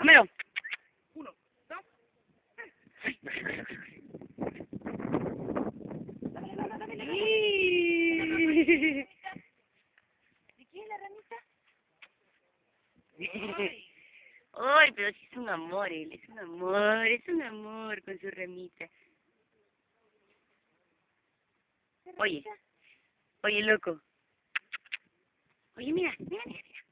Homero. Uno, dos. ¿De quién es la ramita? Ay, pero sí es un amor él, es un amor, es un amor con su ramita. Oye, oye, loco. Oye, mira, mira, mira, mira.